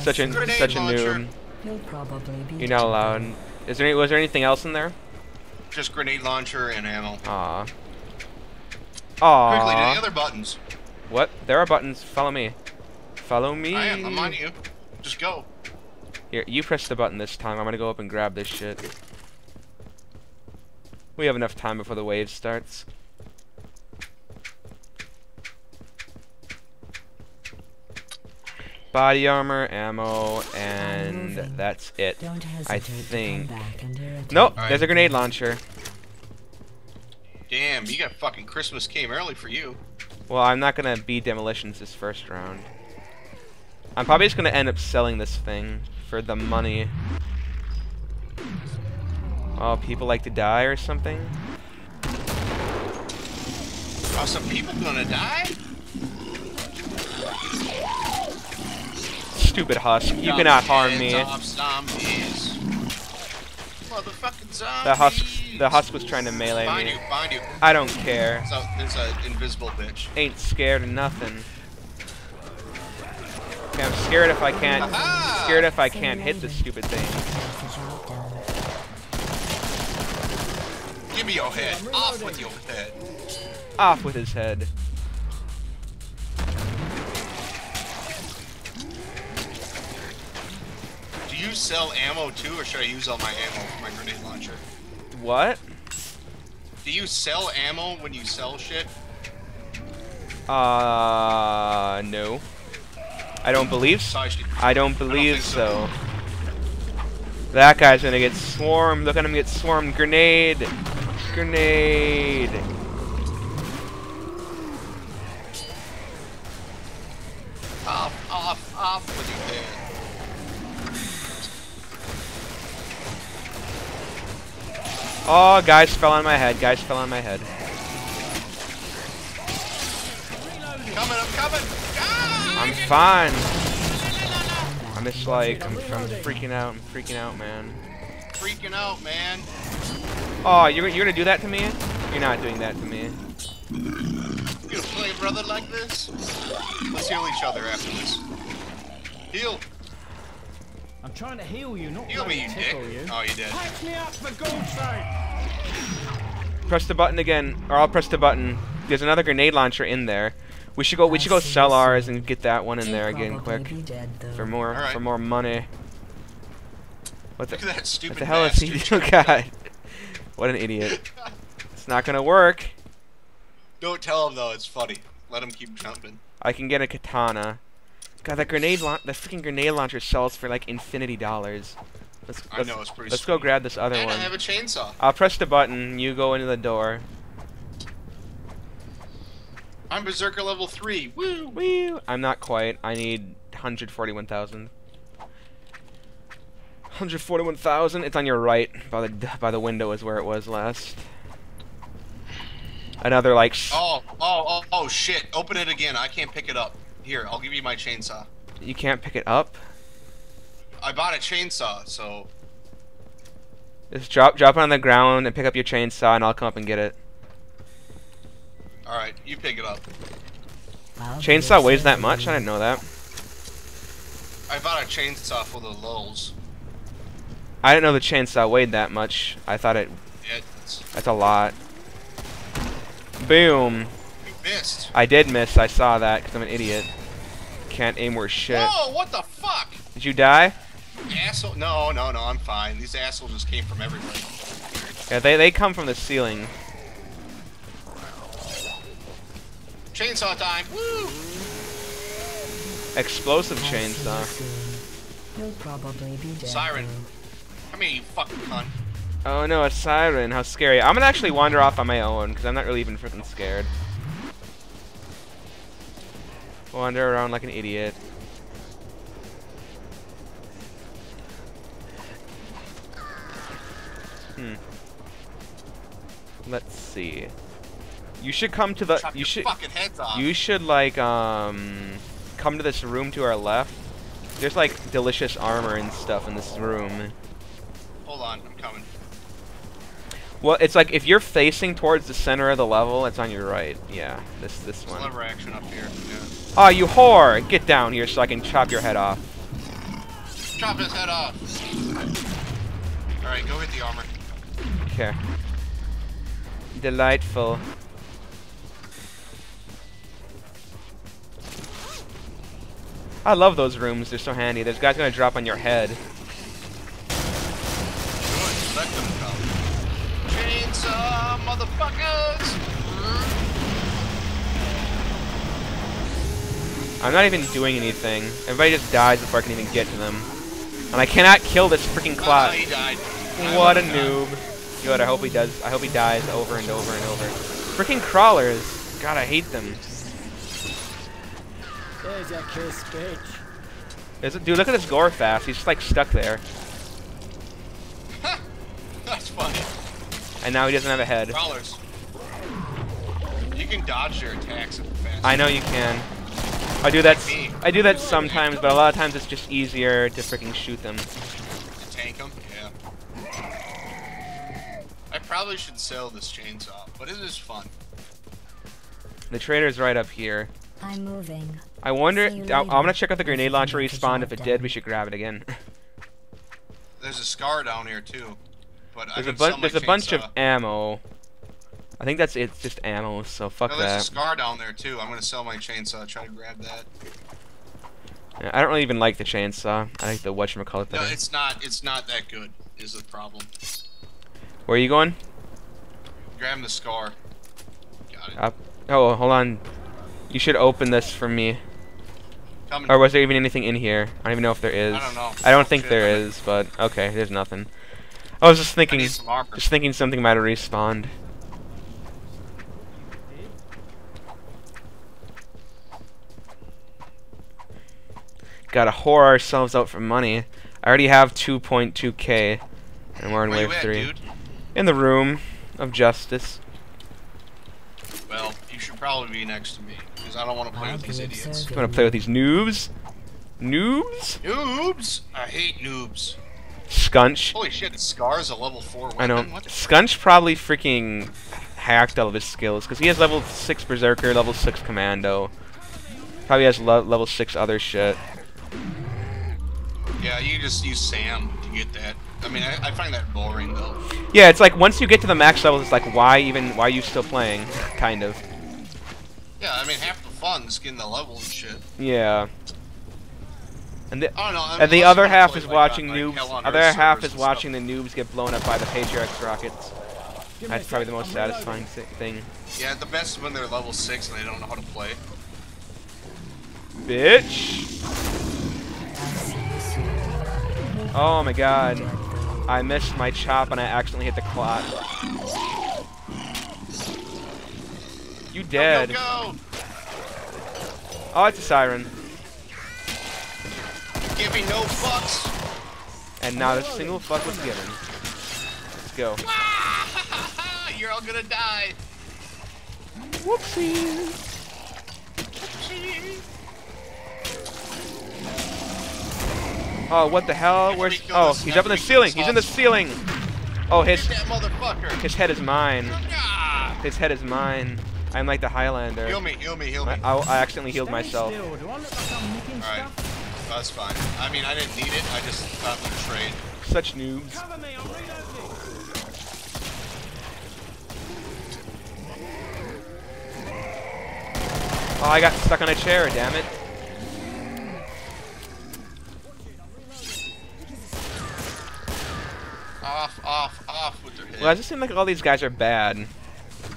Such a Grenade such a launcher. noob. You'll probably be You're not allowed. Is there any, was there anything else in there? Just grenade launcher and ammo. Aw. Quickly to the other buttons. What? There are buttons. Follow me. Follow me. I am. I'm on you. Just go. Here, you press the button this time. I'm gonna go up and grab this shit. We have enough time before the wave starts. Body armor, ammo, and that's it. Don't I think. to come back and irritate Nope, Alright. there's a grenade launcher. Damn, you got fucking Christmas came early for you. Well, I'm not gonna be demolitions this first round. I'm probably just gonna end up selling this thing for the money. Oh, people like to die or something? Are some people gonna die? Stupid husk. You cannot harm me. Zombies. Motherfucking zombies. The husk, the husk was trying to melee me. you, find you. I don't care. So there's an invisible bitch. Ain't scared of nothing. Okay, I'm scared if I can't. Aha! Scared if I can't hit this stupid thing. message out done. Give me your head. Off with your head. Off with his head. You sell ammo too, or should I use all my ammo for my grenade launcher? What? Do you sell ammo when you sell shit? Uh, no. I don't believe so. I should. I don't believe so. so. That guy's gonna get swarmed. Look at him get swarmed. Grenade! Grenade! Oh, guys fell on my head. Guys fell on my head. Coming, I'm coming. Ah! I'm fine. I'm just like, I'm, I'm freaking out. I'm freaking out, man. freaking out, man. Oh, you're, you're gonna do that to me? You're not doing that to me. You gonna play brother like this? Let's heal each other after this. Heal. I'm trying to heal you, not Heal me, you bloody dick. you. Oh, you did. Patch me up for God's sake! Press the button again, or I'll press the button. There's another grenade launcher in there. We should go. We should go sell ours and get that one in there again quick be dead, though. for more Alright. for more money. What the, Look at that stupid what the hell is he bastard. doing? God, what an idiot! It's not gonna work. Don't tell him though, it's funny. Let him keep jumping. I can get a katana. God, that grenade launch, the freaking grenade launcher sells for like infinity dollars. Let's, I let's, know, it's pretty let's go grab this other and one. I have a chainsaw. I'll press the button. You go into the door. I'm Berserker level 3. Woo! Woo! I'm not quite. I need 141,000. 141,000. It's on your right, by the by the window is where it was last. Another like. Oh, oh, oh, oh, shit. Open it again. I can't pick it up. Here, I'll give you my chainsaw. You can't pick it up. I bought a chainsaw, so Just drop drop it on the ground and pick up your chainsaw, and I'll come up and get it. alright, you pick it up. I'll Chainsaw weighs that much? I didn't know that. I bought a chainsaw for the lulls. I didn't know the chainsaw weighed that much. I thought it. It's, That's a lot. Boom. you missed. I did miss. I saw that because I'm an idiot. Can't aim worth shit. Oh, what the fuck? Did you die? Asshole. No, no, no, I'm fine. These assholes just came from everywhere. Yeah, they they come from the ceiling. Chainsaw time. Woo! Explosive I'll see you chainsaw. soon. You'll probably be dead. Siren. though. Come here, you fucking cunt. Oh no, a siren. How scary. I'm gonna actually wander off on my own because I'm not really even freaking scared. Wander around like an idiot. Let's see. You should come to the. Chop You should. fucking heads off. You should like um come to this room to our left. There's like delicious armor and stuff in this room. Hold on, I'm coming. Well, it's like if you're facing towards the center of the level, it's on your right. Yeah, this this There's one. lever action up here. Yeah. Oh, you whore! Get down here so I can chop your head off. Chop his head off. Alright, go get the armor. Okay. Delightful. I love those rooms. They're so handy. There's guys gonna drop on your head. Good, let them come. Chainsaw, motherfuckers! I'm not even doing anything. Everybody just dies before I can even get to them. And I cannot kill this freaking clock. clot. he died. What a noob. Good, I hope he does. I hope he dies over and over and over. Freaking crawlers. God, I hate them. There's your kiss, bitch. Is it, dude, look at this Gorefast. He's just like stuck there. That's funny. And now he doesn't have a head. Crawlers. You can dodge their attacks at the. I know you can. I do that. Like. I do that sometimes, but a lot of times it's just easier to freaking shoot them. To Tank them? Yeah. I probably should sell this chainsaw, but it is fun. The trader's right up here. I'm moving. I wonder. I, I'm gonna check out the grenade launcher Make the respawned. If it done. did, we should grab it again. There's a scar down here too. But there's I a can sell bunch. There's a bunch of ammo. I think that's it's just ammo. So fuck No, there's a that. scar down there too. I'm gonna sell my chainsaw. Try to grab that. Yeah, I don't really even like the chainsaw. I like the whatchamacallit No, better. it's not. It's not that good. Is the problem? Where are you going? Grab the scar. Got it. Up. Oh, hold on. You should open this for me. Coming. Or was there even anything in here? I don't even know if there is. I don't know. I don't think Shit, there I mean- is, but okay, there's nothing. I was just thinking, need some armor. just thinking something might have respawned. Gotta whore ourselves out for money. I already have 2.2k, and we're in Where wave at, three. dude? In the room of justice. Well, you should probably be next to me because I don't want to play with these idiots. You wanna play with these noobs? Noobs? Noobs! I hate noobs. Scunch. Holy shit! The scar's a level four weapon. I know. What the Scunch probably freaking hacked all of his skills because he has level six berserker, level six commando. Probably has le level six other shit. Yeah, you just use Sam to get that. I mean, I, I find that boring though. Yeah, it's like once you get to the max level, it's like why even why are you still playing? kind of. Yeah, I mean, half the fun is getting the level and shit. Yeah. And the I don't. I mean, and the other half is like, watching on, like, noobs. Hell Other half is watching stuff. the noobs get blown up by the Patriarch's rockets. Give me a That's probably the most satisfying thi- thing. Yeah, the best is when they're level six and they don't know how to play. Bitch. I'll see you soon. Oh my god. I missed my chop and I accidentally hit the clot. You dead. Go, go, Oh, it's a siren. go! Give me no fucks. And not a single fuck was given. Let's go. You're all gonna die. Whoopsie. Oh, what the hell? Where's... Oh, he's up in the after we kill ceiling. He's in the ceiling. Oh, his his head is mine. His head is mine. I'm like the Highlander. Heal me, heal me, heal me. I, I, I accidentally healed myself. Still. Do I look like I'm nicking Alright. That's fine. I mean, I didn't need it. I just thought we'd trade. Such noobs. Cover me, I'm reloading. Oh, I got stuck on a chair, damn it. Off, off, off with their head. Well, it just seems like all these guys are bad.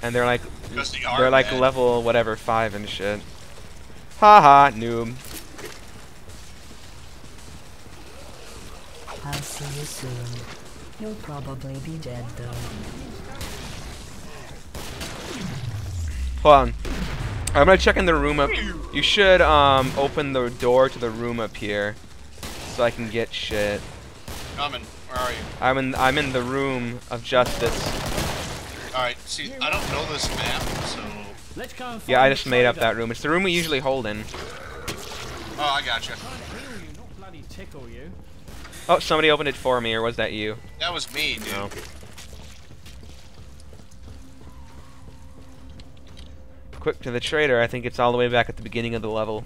And they're like, they are they're like bad. level whatever, 5 and shit. Haha, noob. I'll see you soon. You'll probably be dead though. Hold on. I'm gonna check in the room up. You should um open the door to the room up here, so I can get shit. Coming. Where are you? I'm in I'm in the room of justice. Alright, see, I don't know this map, so... Let's go Yeah, I just made up that room. It's the room we usually hold in. Oh, I gotcha. Trying to heal you, not bloody tickle you. Oh, somebody opened it for me, or was that you? That was me, dude. No. Quick to the trader. I think it's all the way back at the beginning of the level.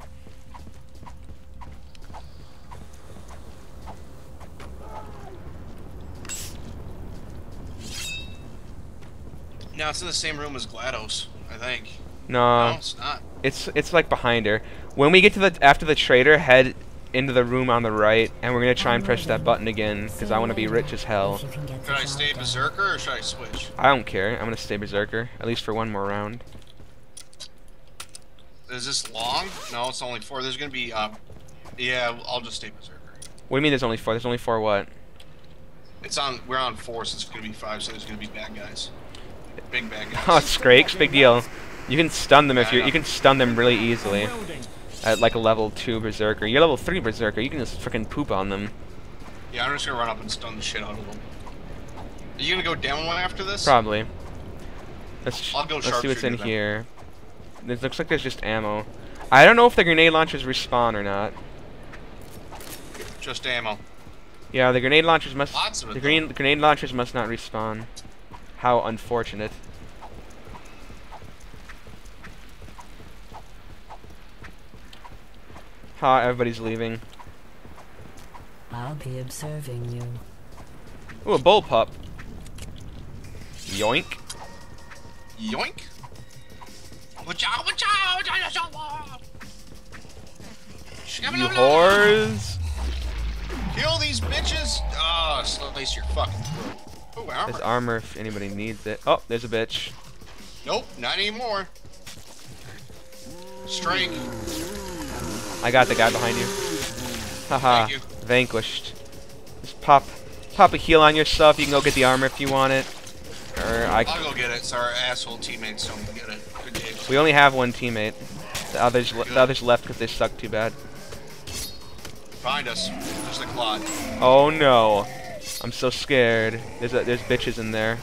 Now it's in the same room as GLaDOS, I think. No, no, it's not. it's it's like behind her. When we get to the after the trader, head into the room on the right, and we're gonna try and press that button again because I want to be rich as hell. Can Should I stay done. Berserker or should I switch? I don't care. I'm gonna stay berserker at least for one more round. Is this long? No, it's only four. There's gonna be, uh, yeah, I'll just stay Berserker. What do you mean? There's only four. There's only four. What? It's on, we're on four, so it's gonna be five, so there's gonna be bad guys. Big bad guys. Oh, it's Scrakes. Big deal. You can stun them if Yeah, I you know. you can stun them really easily at like a level two berserker. You're level three berserker. You can just freaking poop on them. Yeah, I'm just gonna run up and stun the shit out of them. Are you gonna go down one after this? Probably. Let's I'll go let's see what's in then. here. It looks like there's just ammo. I don't know if the grenade launchers respawn or not. Just ammo. Yeah, the grenade launchers must. Lots of it, the though. grenade grenade launchers must not respawn. How unfortunate. Ha! Everybody's leaving. I'll be observing you. Ooh, a bullpup. Yoink. Yoink! Wachow, wachow, wachow, wachow. You whores! Kill these bitches! Ah, slice your fucking throat. Oh, armor. There's armor if anybody needs it. Oh, there's a bitch. Nope, not anymore. Strike. I got the guy behind you. Haha. You. Vanquished. Just pop, pop a heal on yourself. You can go get the armor if you want it. Or I. I'll go get it. So our asshole teammates don't get it. Good game. We only have one teammate. The others, the others left because they suck too bad. Find us. There's the Claude. Oh no, I'm so scared. There's a, there's bitches in there.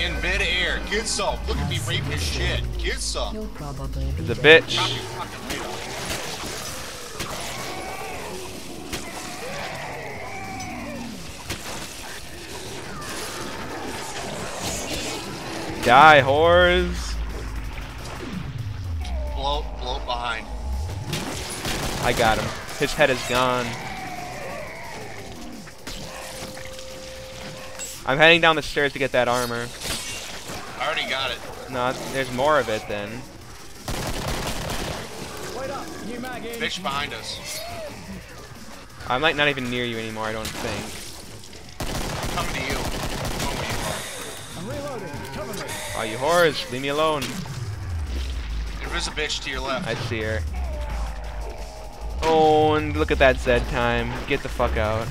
In midair. Get some. Look at me raping his shit. Get some. You'll probably be There's a bitch. Chop your fucking head off. Die, whores! Blow, blow behind. I got him. His head is gone. I'm heading down the stairs to get that armor. I already got it. No, there's more of it then. Wait up. New mag in. Bitch behind us. I'm like not even near you anymore. I don't think. I'm coming to you. I'm reloading. Cover me. Oh, you whores! Leave me alone. There is a bitch to your left. I see her. Oh, and look at that Zed time. Get the fuck out.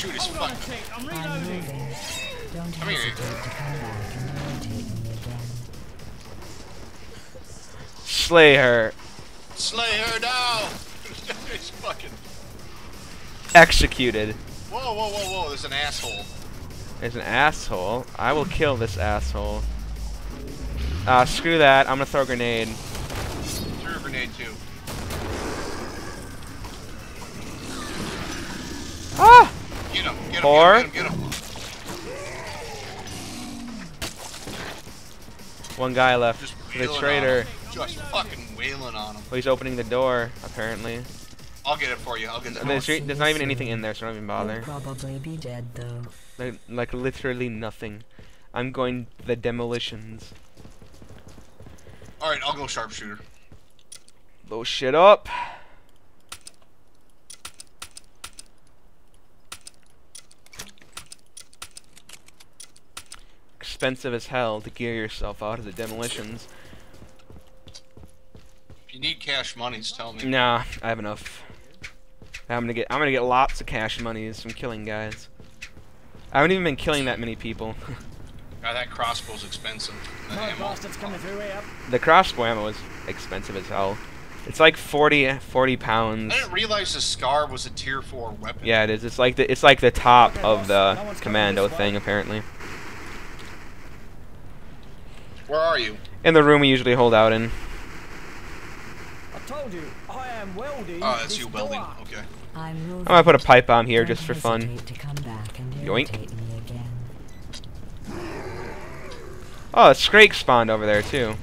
Shoot his Hold on a fucking. tick. I'm I'm reloading. moving. Don't Come here. hesitate to come back and irritate me again. Slay her. Slay her down! It's fucking. Executed. Whoa, whoa, whoa, whoa! There's an asshole. There's an asshole. I will kill this asshole. Ah, screw that. I'm gonna throw a grenade. Threw a grenade too. Ah! Get him! Get him! Or- Get him! Get him! Get him! One guy left. Just The traitor. Just fucking wailing on him. Oh, he's opening the door, apparently. I'll get it for you. I'll get the And there's, there's not even anything in there, so don't even You'll bother. probably be dead though. Like, like literally nothing. I'm going the demolitions. All right, I'll go sharpshooter. Blow shit up. Expensive as hell to gear yourself out of the demolitions. If you need cash monies, tell me. Nah, I have enough. I'm gonna get I'm gonna get lots of cash monies from killing guys. I haven't even been killing that many people. God, that crossbow's expensive. That No ammo. bastards coming through here. the crossbow ammo is expensive as hell. It's like 40, 40 pounds. I didn't realize the scar was a tier four weapon. Yeah, it is. It's like the it's like the top Okay, of the no commando thing apparently. Where are you? In the room we usually hold out in. I told you, I am welding. Oh, that's this you welding. door. Okay. I'm moving. I'm gonna put a pipe bomb here just for fun. To come back and Yoink. me again. Oh, a Scrake spawned over there too.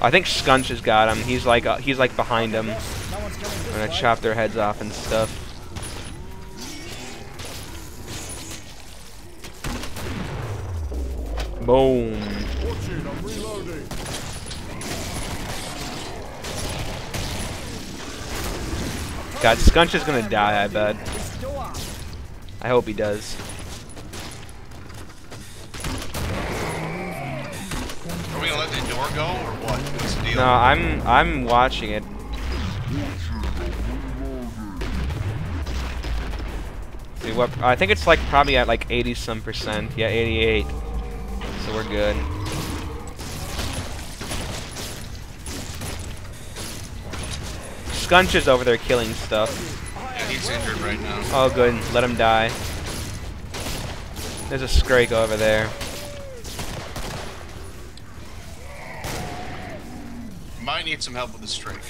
I think Skunch has got him. He's like uh, he's like behind him. No one's coming this I'm gonna chop their heads off and stuff. Boom. God, Skunch is gonna die, I bet. I hope he does. Are we gonna let the door go or what? What's the deal? No, I'm I'm watching it. See what? I think it's like probably at like 80 some percent. Yeah, 88. So we're good. Skunch is over there killing stuff. Yeah, he's injured right now. Oh, good. Let him die. There's a Scrake over there. Might need some help with the strike.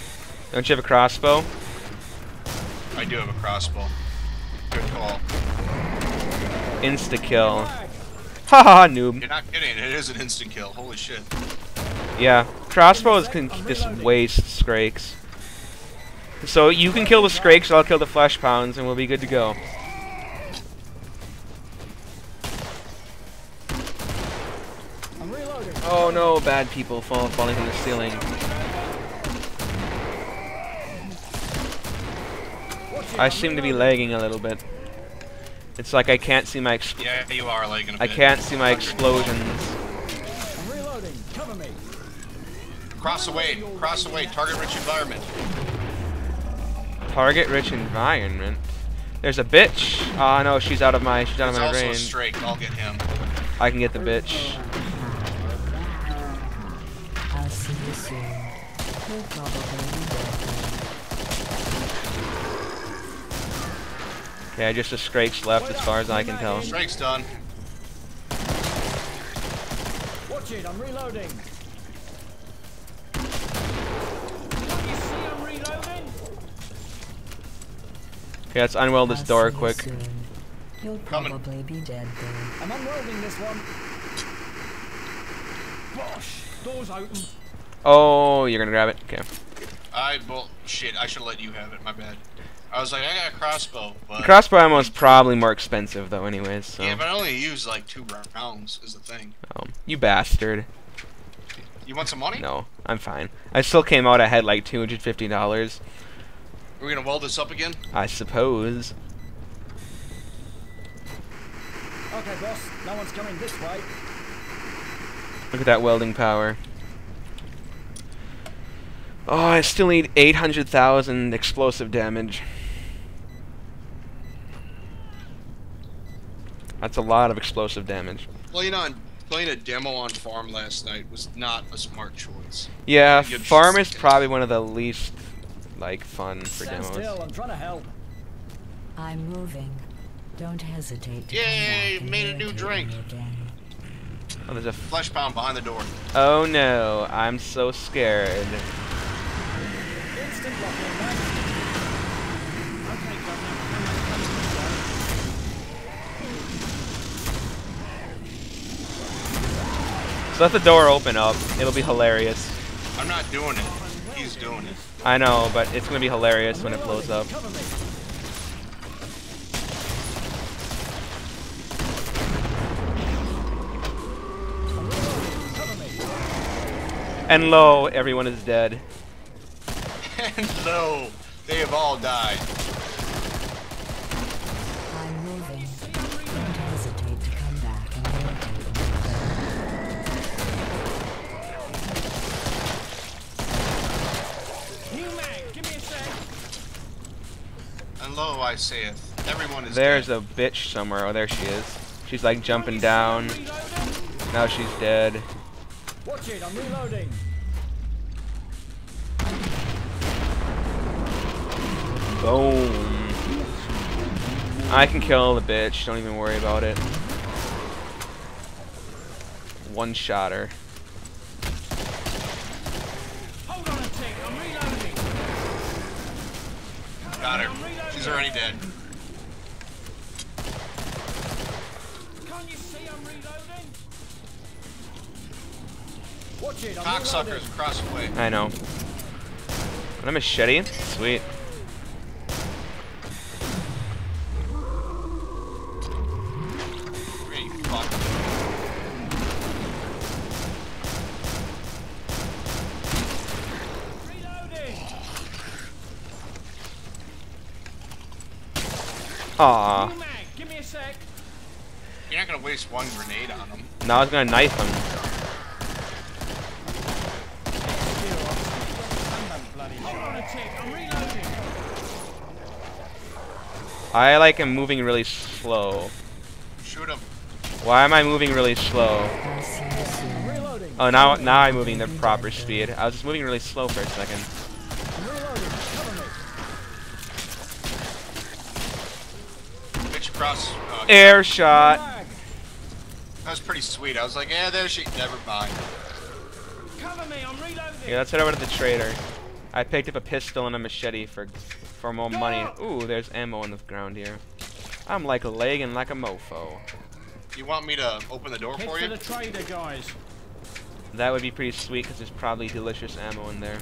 Don't you have a crossbow? I do have a crossbow. Good call. Insta kill. Haha, noob. You're not kidding. It is an instant kill. Holy shit. Yeah, crossbows can just waste Scrakes. So you can kill the Scrakes, I'll kill the Flesh Pounds, and we'll be good to go. I'm reloading. Oh no, bad people fall falling from the ceiling. I seem to be lagging a little bit. It's like I can't see my ex Yeah, you are lagging a I bit. can't see my explosions. I'm reloading. Cover me. Cross away. Cross away. Target rich environment. Target rich environment. There's a bitch. Ah no, she's out of my she's out of There's my also a range. strike. I'll get him. I can get the bitch. Yeah, just a Scrakes left as far as I can tell. Strike's done. Watch it, I'm reloading. You see I'm reloading? Okay, let's unweld this door quick. soon. You'll Coming. probably be dead though. I'm unwelding this one. Bosh! Door's open. Oh, you're gonna grab it? Okay. I well shit. I should let you have it. My bad. I was like, I got a crossbow, but Crossbow ammo is probably more expensive though, anyways. So. yeah, but I only use like two rounds. Is the thing. Oh, you bastard. You want some money? No, I'm fine. I still came out ahead like $250, We're gonna weld this up again. I suppose. Okay, boss. No one's coming this way. Look at that welding power. Oh, I still need 800,000 explosive damage. That's a lot of explosive damage. Playing on playing a demo on farm last night was not a smart choice. Yeah, farm is probably one of the least like fun for Stand demos. still, I'm trying to help. I'm moving. Don't hesitate to Yay, come made a new drink. Oh, there's a Flesh pound behind the door. oh no, I'm so scared. Instant lock in, mate. Okay, Governor. I'm not coming this way. So let the door open up. It'll be hilarious. I'm not doing it. He's doing it. I know, but it's gonna be hilarious when it blows up. Cover me. I'm reloading. Cover me. And lo, everyone is dead. And lo, they have all died. I saith, everyone is There's dead. a bitch somewhere. Oh, there she is. She's like jumping down. Now she's dead. Watch it, I'm reloading. Boom. I can kill the bitch. Don't even worry about it. One shotter. Hold on a tick, I'm reloading. Got her. She's already dead. Can't you see I'm reloading? Watch it, I'm Cocksuckers reloading. across the way. I know. And a machete? Sweet. Really fuck. Aw. Give me a sec. You're not gonna waste one grenade on him. Now I was gonna knife him. Hold on a tick. I'm reloading. I like am moving really slow. Shoot him. Why am I moving really slow? I'll see you soon. Reloading. Oh, now now I'm moving the proper speed. I was just moving really slow for a second. I'm reloading. Cover me. Bitch across. Uh, Air shot. That was pretty sweet. I was like, yeah, there she. Never mind. Cover me. I'm reloading. Yeah, let's head over to the trader. I picked up a pistol and a machete for for more money. Ooh, there's ammo on the ground here. I'm like a lagging like a mofo. You want me to open the door Head for for you? the trader, guys. That would be pretty sweet because there's probably delicious ammo in there.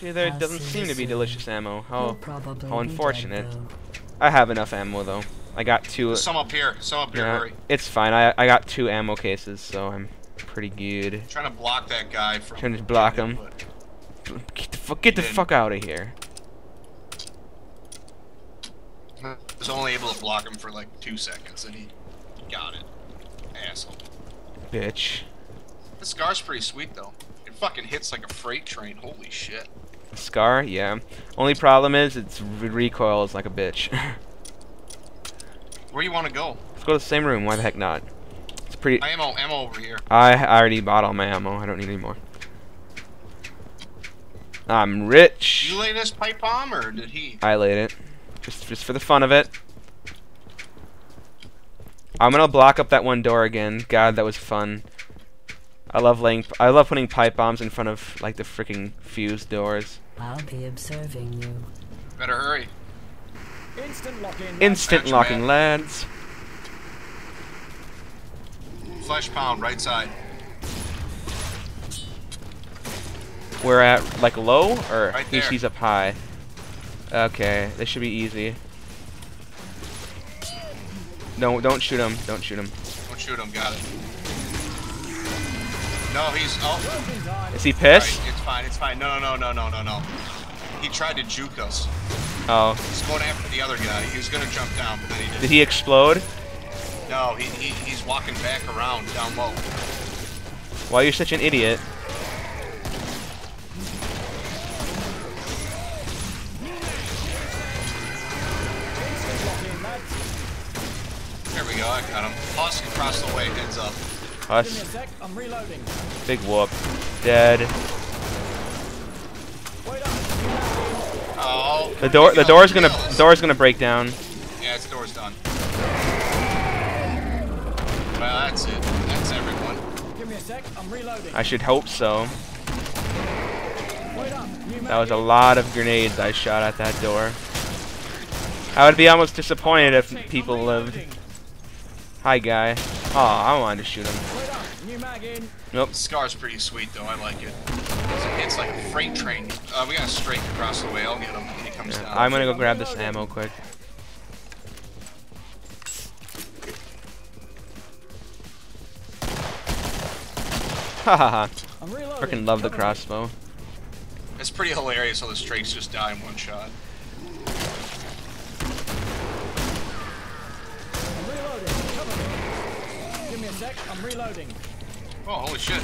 Actually, there I'll doesn't seem to be delicious ammo. You'll probably how unfortunate. I have enough ammo though. I got two. Some up here. Some up here. Yeah, Hurry. it's fine. I I got two ammo cases, so I'm pretty good. trying to block that guy from. Trying to block him. Get the fuck, get the fuck out of here. I was only able to block him for like two seconds, and he got it. Asshole. Bitch. This scar's pretty sweet though. It fucking hits like a freight train. Holy shit. Scar, yeah. Only problem is its re- recoil is like a bitch. Where you want to go? Let's go to the same room. Why the heck not? It's pretty. Ammo, ammo over here. I I already bought all my ammo. I don't need any more. I'm rich. You lay this pipe bomb, or did he? I laid it, just just for the fun of it. I'm gonna block up that one door again. God, that was fun. I love laying. I love putting pipe bombs in front of like the freaking fuse doors. I'll be observing you. Better hurry. Instant lock in. Instant Gotcha, locking, man. lads. Flesh pound, right side. We're at like low, or Right he's, there. he's up high. Okay, this should be easy. No, don't shoot him. Don't shoot him. Don't shoot him. Got it. No, he's. Oh. Is he pissed? it's fine. It's fine. No, no, no, no, no, no, no. He tried to juke us. Oh, He's going after the other guy. He was gonna jump down, but then he didn't. did he explode? No, he, he he's walking back around down low. Why are you're such an idiot? Instant lock in, lads. There we go. I got him. Husk across the way. Heads up. Give me a Us, sec. I'm reloading. big whoop, dead. Wait up. New mag in. Oh. The door, the door's gonna, the door's gonna break down. Yeah, its door's done. Well, that's it. That's everyone. Give me a sec. I'm reloading. I should hope so. Wait up. That was a lot of grenades I shot at that door. I would be almost disappointed if people lived. Hi, guy. Oh, I wanted to shoot him. Wait up. New mag. Nope. Scar's pretty sweet though. I like it. It's like a freight train. Uh, we got a straight across the way. I'll get him when he comes down. I'm gonna go grab this ammo quick. Reloading. Freaking love the crossbow. It's pretty hilarious how the straights just die in one shot. I'm reloading. Cover me. Give me a sec. I'm reloading. Oh, holy shit.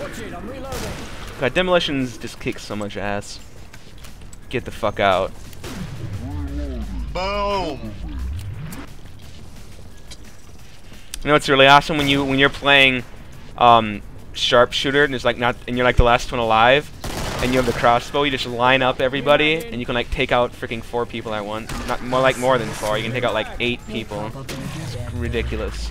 Watch it. I'm reloading. God, demolitions just kick so much ass. Get the fuck out. Boom. You know it's really awesome when you when you're playing um, sharpshooter and there's like not and you're like the last one alive and you have the crossbow. You just line up everybody and you can like take out freaking four people at once. Not more like more than four. You can take out like eight people. dead. Ridiculous.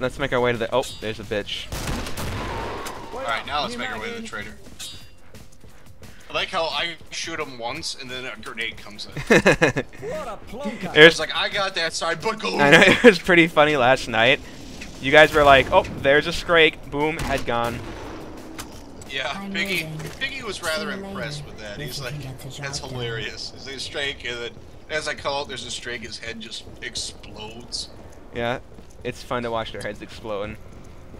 Let's make our way to the. Oh, there's a bitch. Alright, now let's make our way to the trader. I like how I shoot him once and then a grenade comes in. What a plonker. There's It's like I got that side, but go. I know it was pretty funny last night. You guys were like, "Oh, there's a Scrake." Boom, head gone. Yeah, I'm Biggie. Biggie was rather impressed with that. He's like, can get the job that's done." hilarious. There's a strike, and then, as I call it, there's a strike, his head just explodes. Yeah, it's fun to watch their heads explode.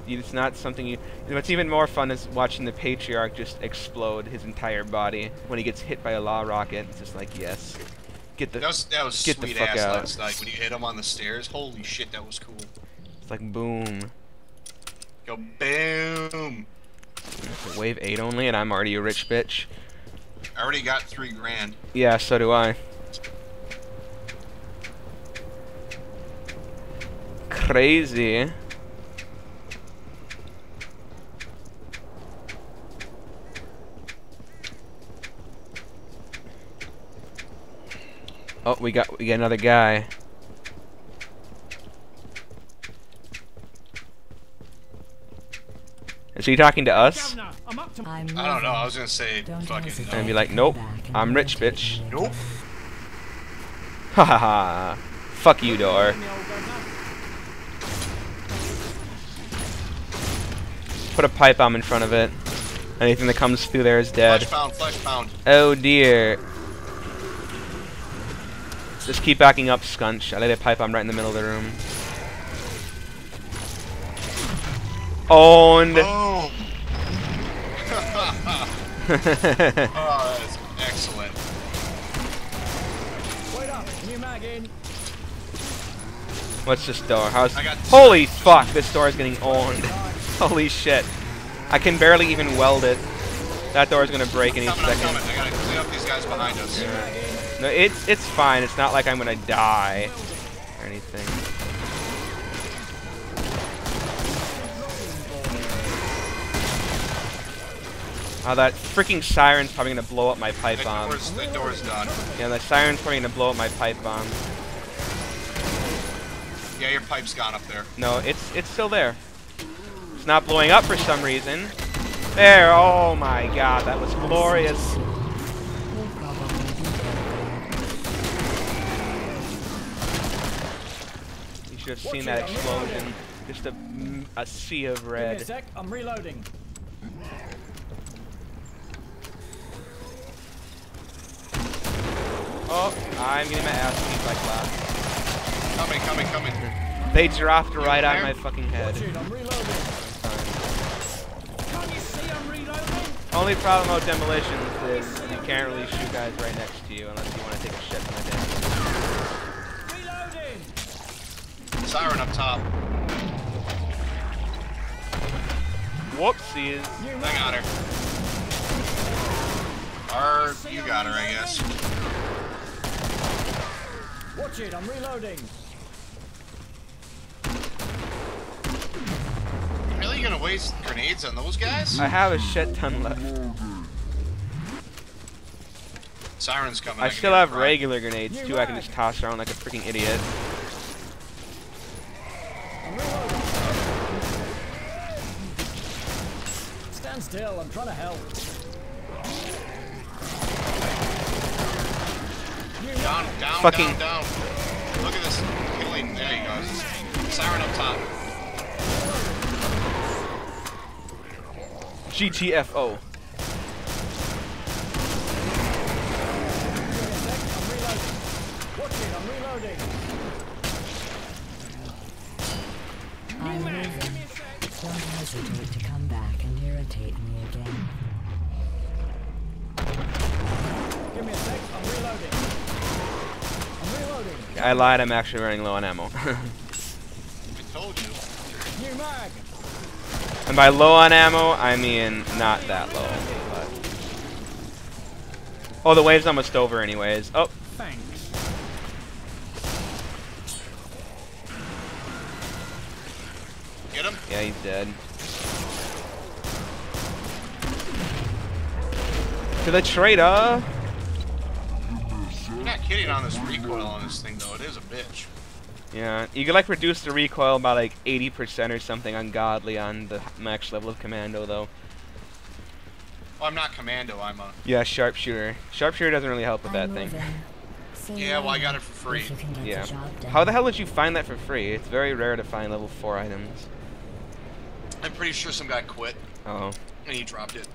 It's not something you. What's even more fun is watching the patriarch just explode his entire body when he gets hit by a law rocket. It's just like yes, get the. That was that was Get the sweet fuck ass out. last night when you hit him on the stairs. Holy shit, that was cool. It's like boom. Go boom. Wave eight only, and I'm already a rich bitch. I already got three grand. Yeah, so do I. Crazy. Oh, we got we got another guy. Is he talking to us? I'm up to. I'm I don't know. I was gonna say Don't fucking hesitate no. And be like, nope, I'm rich, bitch. Nope. again. Ha ha ha. Fuck you, door. The old governor. Put a pipe bomb in front of it. Anything that comes through there is dead. Flesh pound, flesh pound. Oh dear. Just keep backing up, Scunch. I let it pipe I'm right in the middle of the room. Oh, owned! Oh! that's excellent. Wait up, new mag What's this door? How's Holy fuck, this door is getting owned. Holy shit. I can barely even weld it. That door is gonna break any 2nd no, it's it's fine. It's not like I'm gonna die or anything. Oh, that freaking siren's probably gonna blow up my pipe The bomb. door's, the door's done. Yeah, the siren's probably gonna blow up my pipe bomb. Yeah, your pipe's gone up there. No, it's it's still there. It's not blowing up for some reason. There. Oh my god, that was glorious. We'll probably be dead. You should have Watch seen that explosion. Just a, mm, a sea of Give me a red. sec, I'm reloading. Oh, I'm getting my ass beat by class. Coming, coming, coming. They dropped right on there? my fucking head. Watch it, I'm reloading. Can't you see I'm reloading? Only problem about demolitions is you can't really shoot guys right next to you unless you want to take a shit from a damn. Reloading. Siren up top. Whoopsies. New I got her. Or you got her, I guess. Watch it, I'm reloading. Really gonna waste grenades on those guys? I have a shit ton left. Siren's coming. I can still have regular grenades too. I can just toss around like a freaking idiot. I'm reloading. Stand still, I'm trying to help. New Down, down, Fucking- down, down. Look at this killing. There you go. Siren up top. GTFO. Give me a I'm reloading. Watch it, I'm reloading. I'm moving. Don't hesitate to come back and irritate me again. Give me a sec, I'm reloading. I'm reloading. I lied. I'm actually running low on ammo. I told you. New mag. and by low on ammo, I mean not that low. But. Oh, the wave's almost over, anyways. Oh, Thanks. Get him. yeah, he's dead. To the traitor. You're not kidding on this recoil on this thing though. It is a bitch. Yeah, you could like reduce the recoil by like 80% or something ungodly on the max level of commando, though. Well, I'm not commando. I'm a. Yeah, sharpshooter. Sharpshooter doesn't really help with that I'm thing. moving. Yeah, well, I got it for free. if you can get Yeah. the. How the hell did you find that for free? It's very rare to find level 4 items. I'm pretty sure some guy quit Oh. and he dropped it.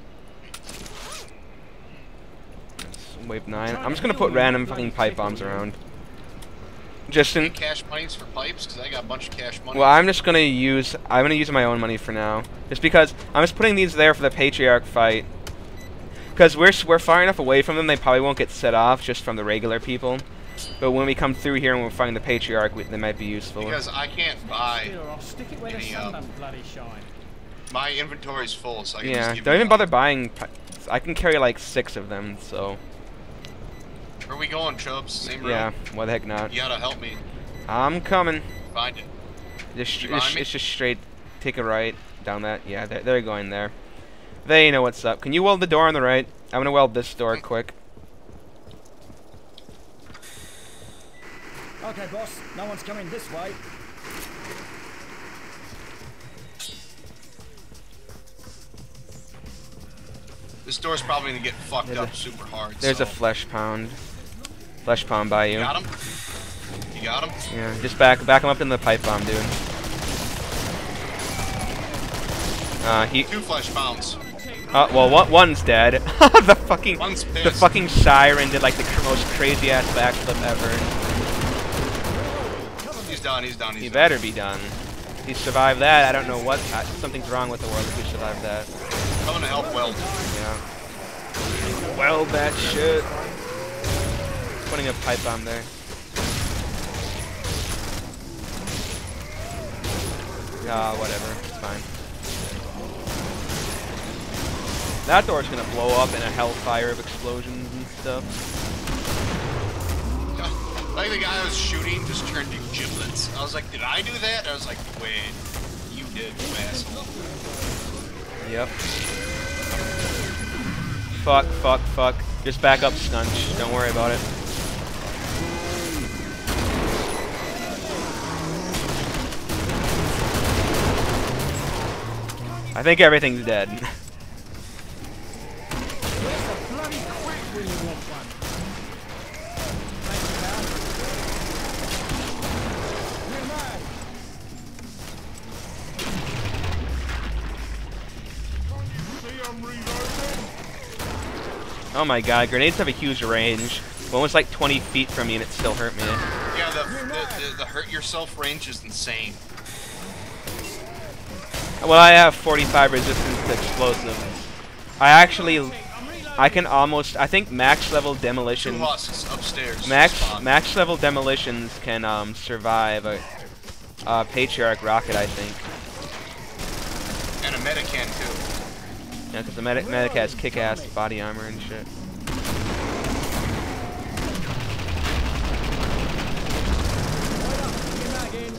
Wave nine. I'm just gonna put random fucking pipe bombs around. Just in. Cash monies for pipes? Because I got a bunch of cash money. Well, I'm just gonna use. I'm gonna use my own money for now, just because I'm just putting these there for the patriarch fight. Because we're we're far enough away from them, they probably won't get set off just from the regular people. But when we come through here and we're fighting the patriarch, we, they might be useful. because I can't buy. I'll stick it where the Any, sun uh, don't bloody shine. My inventory's full, so I can yeah, just give don't even bother buying. I can carry like six of them, so Where we going, Chubbs? Same room? yeah, why the heck not? You gotta help me I'm coming. find it. Just, You it's, me? it's just straight. Take a right down that. Yeah, they're, they're going there. They know what's up. Can you weld the door on the right? I'm gonna weld this door quick. Okay, boss. No one's coming this way. This door's probably gonna get fucked There's up a- super hard. There's so. a flesh pound. Flesh pound by you. You got him? You got him? Yeah, just back back him up in the pipe bomb, dude. Uh, he. Two flesh pounds. Uh, well, one, one's dead. the fucking. One's The fucking siren did like the most crazy ass backflip ever. He's done, he's done, he's He done. better be done. He survived that. I don't know what. Uh, something's wrong with the world if he survived that. Coming to help Weld. Yeah. Weld that shit. Putting a pipe bomb there. Ah, whatever. It's fine. That door's gonna blow up in a hellfire of explosions and stuff. Like the guy I was shooting just turned to giblets. I was like, did I do that? I was like, wait, you did, you asshole. Yep. Fuck, fuck, fuck. Just back up, Stunch. Don't worry about it. I think everything's dead. Oh my god, grenades have a huge range. One was like 20 feet from me and it still hurt me. Yeah, the, the, the, the hurt yourself range is insane. Well, I have 45 resistance to explosives. I actually, I can almost, I think max level Two demolition, upstairs. max max level demolitions can um, survive a, a patriarch rocket. I think. And a meta can too. Yeah, because the medic, medic has kick-ass body armor and shit. New mag in.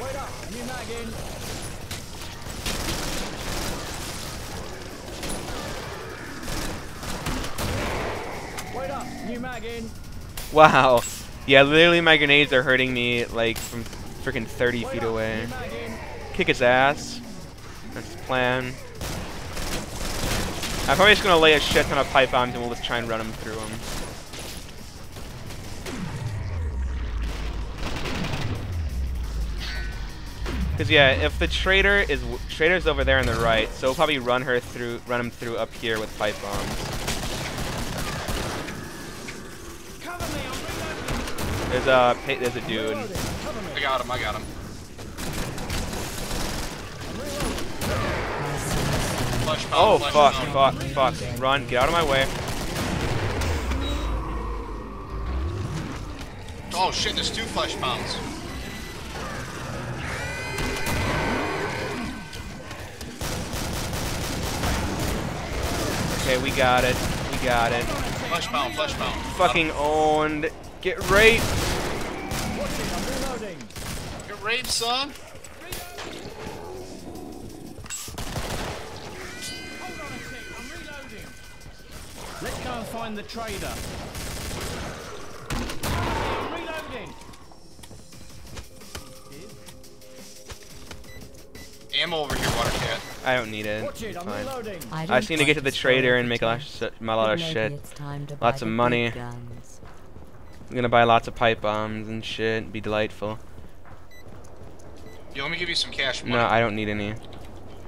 Wait up. New mag in. Wait up. New mag in. Wow. Yeah, literally my grenades are hurting me like from freaking 30 Wait feet up. away. New mag in. Kick his ass. That's the plan. I'm probably just gonna lay a shit ton of pipe bombs and we'll just try and run him through them. Cause yeah, if the trader is w- trader's over there on the right, so we'll probably run her through, run him through up here with pipe bombs. There's uh, a there's a dude. Reloading. Cover me. I got him, I got him. I'm. Flesh pound, Oh flesh fuck, pound. fuck, fuck! Run, get out of my way. Oh shit, there's two flesh pounds. Okay, we got it. We got it. Flesh pound, flesh pound. Fucking owned. Get raped. Watch it. I'm reloading. Get raped, son. Hold on a tick. I'm reloading. Let's go and find the trader. I'm reloading. Ammo over here, water cat. I don't need it. Watch it, I'm fine. reloading. I, I just need to get to the trader and make a lot of, shit. lot of shit. It's time to Lots of money. I'm gonna buy lots of pipe bombs and shit. It'd be delightful. You want me give you some cash money? No, I don't need any.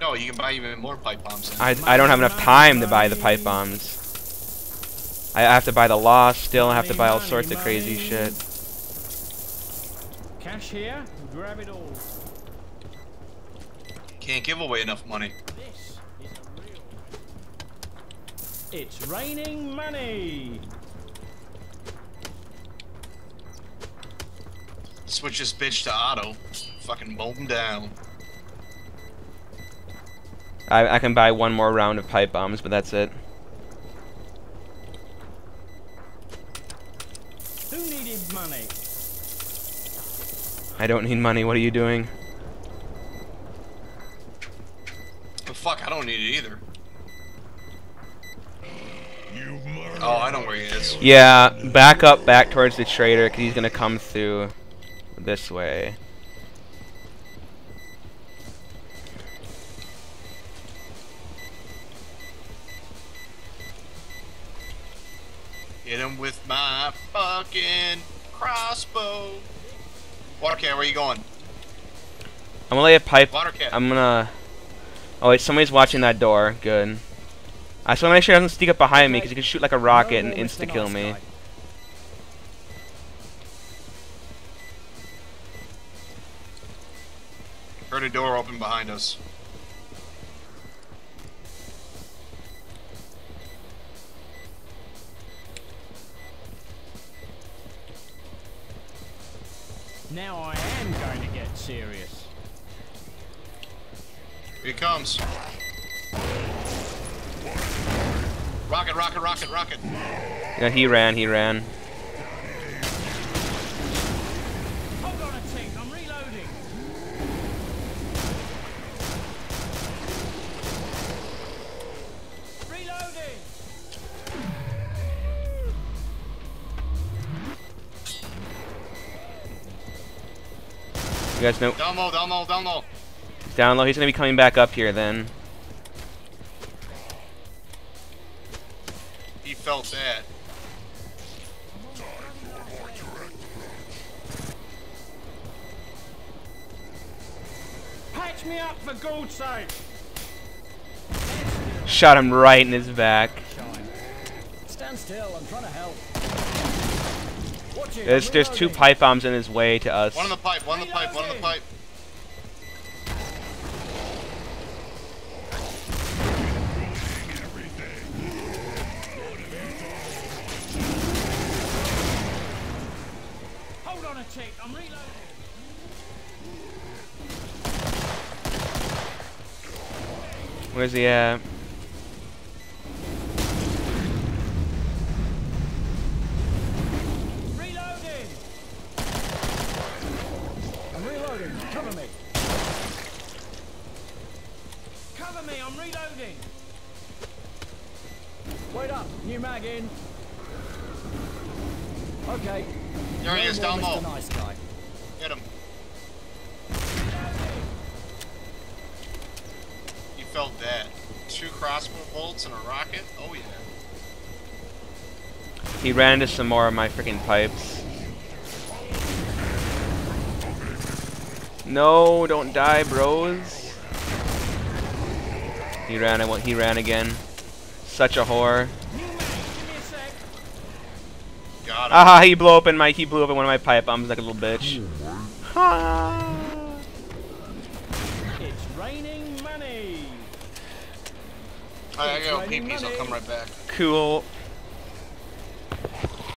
No, you can buy even more pipe bombs. Then. I, I don't have enough time to buy the pipe bombs. I have to buy the lost still. I have to buy all sorts of crazy shit. Cash here, grab it all. Can't give away enough money. This is a real. It's raining money. Switch this bitch to auto. Fucking mow him down. I, I can buy one more round of pipe bombs, but that's it. Who needed money? I don't need money. What are you doing? But fuck, I don't need it either. Oh, I know where he is. Yeah, back up, back towards the trader, because he's going to come through this way. Hit him with my crossbow. Water cat, where you going? I'm to lay a pipe. Water cat. I'm to... Oh, wait, somebody's watching that door. Good. I just want to make sure he doesn't sneak up behind me, because he can shoot like a rocket and Mr. insta-kill me. Heard a door open behind us. Now I am going to get serious. Here he comes. Rocket, rocket, rocket, rocket. Yeah, he ran, he ran. Guys know... Down low, down low, down low. Down low, he's going to be coming back up here then. He felt that. Patch me up for God's sake. Shot him right in his back. Stand still, I'm trying to help. Watch it, There's, there's two reloading. pipe bombs in his way to us. One in the pipe, one in the pipe, one in the pipe. Hold on a tick, I'm reloading. Where's he at? Ran into some more of my freaking pipes. No, don't die, bros. He ran. I want. He ran again. Such a whore. New mag, give me a sec. Got him. Ah, he blew open my. He blew open one of my pipe bombs like a little bitch. Ah. It's raining money. I, I gotta go It's pee raining pees, I'll come right back. Cool.